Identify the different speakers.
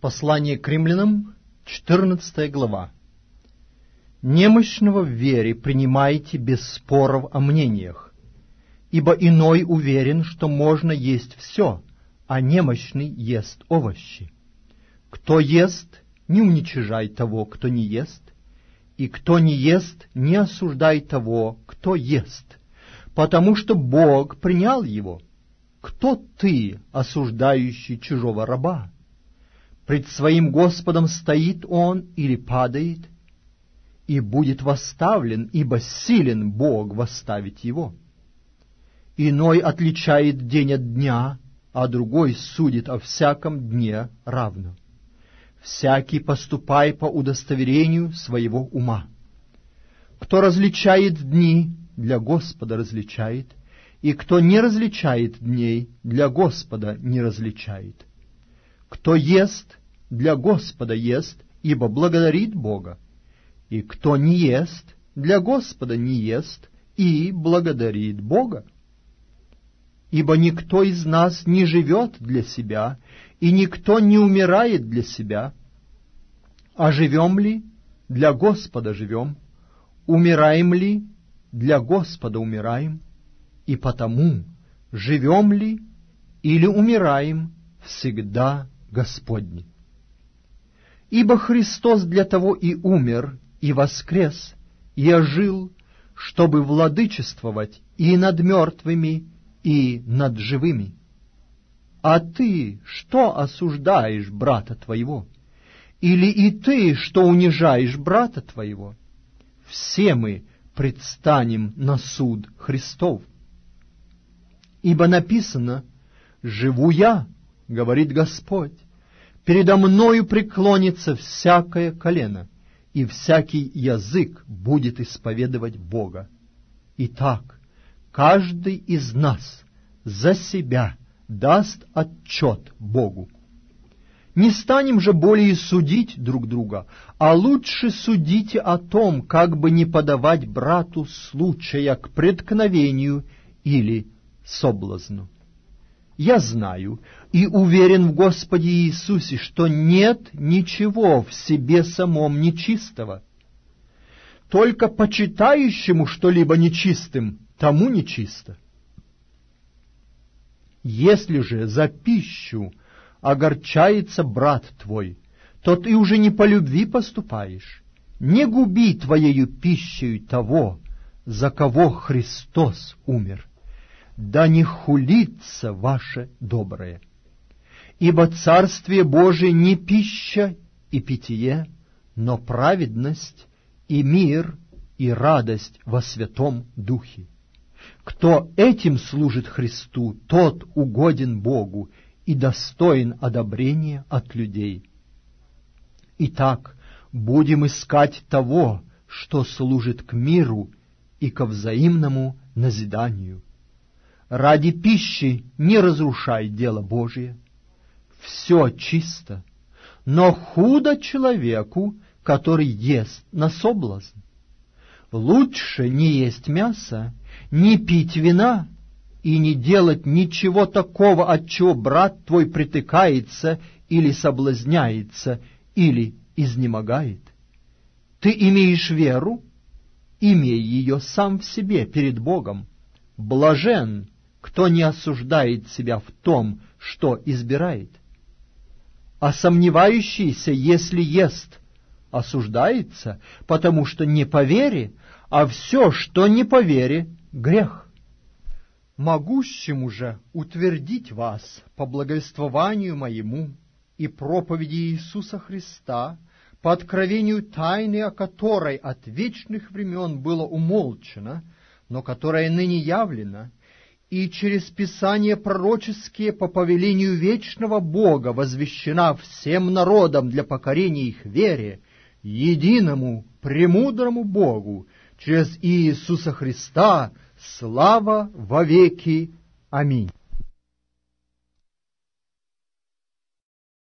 Speaker 1: Послание к римлянам, 14 глава. «Немощного в вере принимайте без споров о мнениях, ибо иной уверен, что можно есть все, а немощный ест овощи. Кто ест, не уничижай того, кто не ест, и кто не ест, не осуждай того, кто ест, потому что Бог принял его. Кто ты, осуждающий чужого раба?» Пред своим Господом стоит он или падает, и будет восставлен, ибо силен Бог восставить его. Иной отличает день от дня, а другой судит о всяком дне равно. Всякий поступай по удостоверению своего ума. Кто различает дни, для Господа различает, и кто не различает дней, для Господа не различает. Кто ест, для Господа ест, ибо благодарит Бога. И кто не ест, для Господа не ест, и благодарит Бога. Ибо никто из нас не живет для себя, и никто не умирает для себя. А живем ли, для Господа живем, умираем ли, для Господа умираем, и потому живем ли или умираем, всегда Господни. Ибо Христос для того и умер, и воскрес, и ожил, чтобы владычествовать и над мертвыми, и над живыми. А ты что осуждаешь брата твоего? Или и ты, что унижаешь брата твоего? Все мы предстанем на суд Христов. Ибо написано, «Живу я, — говорит Господь, передо мною преклонится всякое колено, и всякий язык будет исповедовать Бога. Итак, каждый из нас за себя даст отчет Богу. Не станем же более судить друг друга, а лучше судите о том, как бы не подавать брату случая к преткновению или соблазну. Я знаю и уверен в Господе Иисусе, что нет ничего в себе самом нечистого. Только почитающему что-либо нечистым, тому нечисто. Если же за пищу огорчается брат твой, то ты уже не по любви поступаешь. Не губи твоею пищей того, за кого Христос умер да не хулится ваше доброе. Ибо Царствие Божие не пища и питье, но праведность и мир и радость во Святом Духе. Кто этим служит Христу, тот угоден Богу и достоин одобрения от людей. Итак, будем искать того, что служит к миру и ко взаимному назиданию ради пищи не разрушай дело Божие. Все чисто, но худо человеку, который ест на соблазн. Лучше не есть мясо, не пить вина и не делать ничего такого, от чего брат твой притыкается или соблазняется, или изнемогает. Ты имеешь веру, имей ее сам в себе перед Богом. Блажен, кто не осуждает себя в том, что избирает. А сомневающийся, если ест, осуждается, потому что не по вере, а все, что не по вере, — грех. Могущему же утвердить вас по благовествованию моему и проповеди Иисуса Христа, по откровению тайны, о которой от вечных времен было умолчено, но которая ныне явлена, и через Писания пророческие по повелению вечного Бога возвещена всем народам для покорения их вере, единому премудрому Богу, через Иисуса Христа, слава во веки. Аминь.